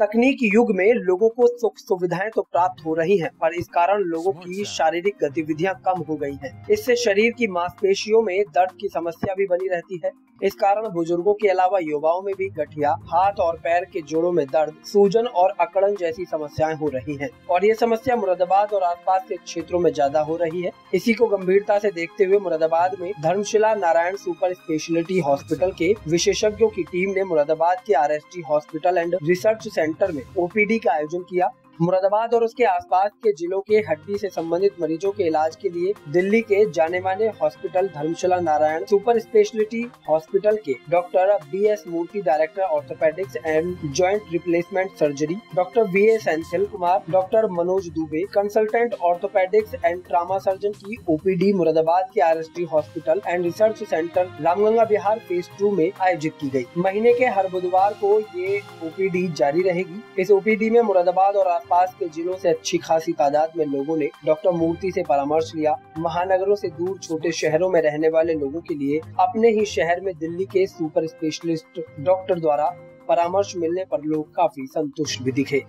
तकनीकी युग में लोगों को सुख सुविधाएँ तो प्राप्त हो रही हैं, पर इस कारण लोगों की शारीरिक गतिविधियाँ कम हो गई हैं। इससे शरीर की मांसपेशियों में दर्द की समस्या भी बनी रहती है। इस कारण बुज़ुर्गों के अलावा युवाओं में भी गठिया हाथ और पैर के जोड़ों में दर्द सूजन और अकड़न जैसी समस्याएँ हो रही हैं। और ये समस्या मुरादाबाद और आसपास के क्षेत्रों में ज़्यादा हो रही है। इसी को गंभीरता से देखते हुए मुरादाबाद में Dharamshila Narayana super speciality hospital के विशेषज्ञों की टीम ने मुरादाबाद के R hospital and research centre में ओपीडी का आयोजन किया। मुरादाबाद और उसके आसपास के जिलों के हड्डी से संबंधित मरीजों के इलाज के लिए दिल्ली के जाने माने hospital Dharamshala Narayana super speciality hospital के doctor B S Murthy, director orthopaedics and joint replacement surgery, doctor V S Anthil Kumar, doctor Manoj Dubey, consultant orthopaedics and trauma surgeon की ओपीडी मुरादाबाद के R hospital and research centre Ramganga Vihar phase two में आयोजित की गई महीने के हर बुधवार को ये ओपीडी जारी रहेगी। इस ओपीडी में मुरादाबाद और आसपास के जिलों से अच्छी खासी तादाद में लोगों ने डॉक्टर मूर्ति से परामर्श लिया। महानगरों से दूर छोटे शहरों में रहने वाले लोगों के लिए अपने ही शहर में दिल्ली के सुपर स्पेशलिस्ट डॉक्टर द्वारा परामर्श मिलने पर लोग काफ़ी संतुष्ट भी दिखे।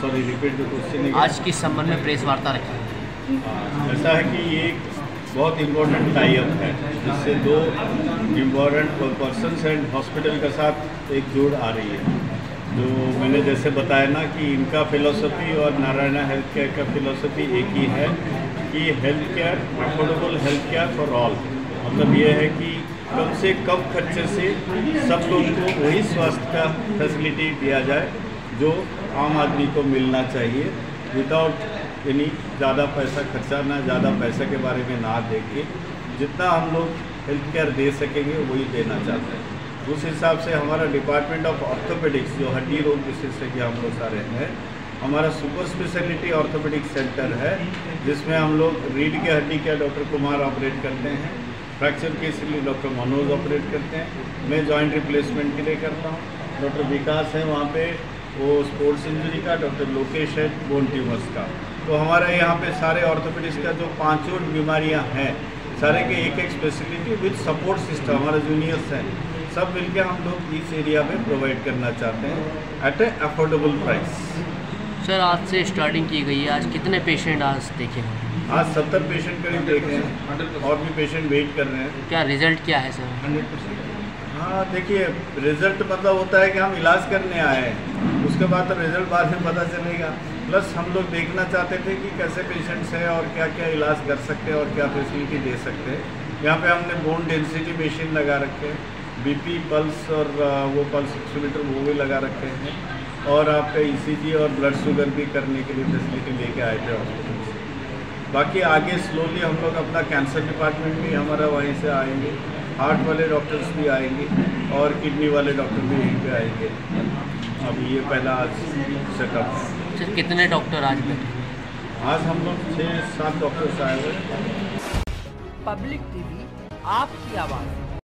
सॉरी रिपीट आज किस संबंध में प्रेस वार्ता रखी ऐसा है कि ये एक बहुत इम्पोर्टेंट टाइप है, जिससे दो इम्पोर्टेंट पर्सन एंड हॉस्पिटल के साथ एक जोड़ आ रही है। जो मैंने जैसे बताया ना कि इनका फिलोसफी और नारायणा हेल्थ केयर का फिलोसफी एक ही है कि health care affordable health care for all मतलब ये है कि कम से कम खर्चे से सब लोगों को वही स्वास्थ्य का फैसिलिटी दिया जाए, जो आम आदमी को मिलना चाहिए। विदाउट यानी ज़्यादा पैसा खर्चा ना, ज़्यादा पैसा के बारे में ना दे के जितना हम लोग हेल्थ केयर दे सकेंगे, वही देना चाहते हैं। उस हिसाब से हमारा डिपार्टमेंट ऑफ़ ऑर्थोपेडिक्स जो हड्डी रोग विशेषज्ञ हम लोग सारे हैं, हमारा सुपर स्पेशलिटी ऑर्थोपेडिक सेंटर है, जिसमें हम लोग रीढ़ के हड्डी के डॉक्टर कुमार ऑपरेट करते हैं फ्रैक्चर के लिए डॉक्टर मनोज ऑपरेट करते हैं, मैं जॉइंट रिप्लेसमेंट के लिए करता हूँ। डॉक्टर विकास है वहाँ पे वो स्पोर्ट्स इंजरी का डॉक्टर लोकेश है बोन ट्यूमर्स का। तो हमारे यहाँ पे सारे ऑर्थोपेडिक्स का जो पाँचों बीमारियाँ हैं सारे के एक एक स्पेशलिटी विद सपोर्ट सिस्टम हमारे जूनियर्स हैं सब मिलके हम लोग इस एरिया में प्रोवाइड करना चाहते हैं at a affordable price sir आज से स्टार्टिंग की गई है आज कितने पेशेंट आज देखे हैं? आज सत्तर पेशेंट करीब देखे हैं और भी पेशेंट वेट कर रहे हैं। क्या रिज़ल्ट क्या है सर? हंड्रेड परसेंट हाँ देखिए रिज़ल्ट मतलब होता है कि हम इलाज करने आए हैं। उसके बाद तो रिज़ल्ट बाद में पता चलेगा। प्लस हम लोग देखना चाहते थे कि कैसे पेशेंट्स हैं और क्या क्या इलाज कर सकते हैं और क्या फैसिलिटी दे सकते हैं। यहाँ पे हमने बोन डेंसिटी मशीन लगा रखे हैं। बीपी पल्स और वो पल्स एक्सीमीटर वो भी लगा रखे हैं। और आपका ईसीजी और ब्लड शुगर भी करने के लिए फैसिलिटी लेके आए थे हॉस्पिटल बाकी आगे स्लोली हम लोग अपना कैंसर डिपार्टमेंट भी हमारा वहीं से आएँगे। हार्ट वाले डॉक्टर्स भी आएँगे और किडनी वाले डॉक्टर भी यहीं पे आएँगे। अब ये पहला आज सेटअप है सर कितने डॉक्टर आज बैठे? आज हम लोग छः सात डॉक्टर आए हुए। पब्लिक टीवी आपकी आवाज़।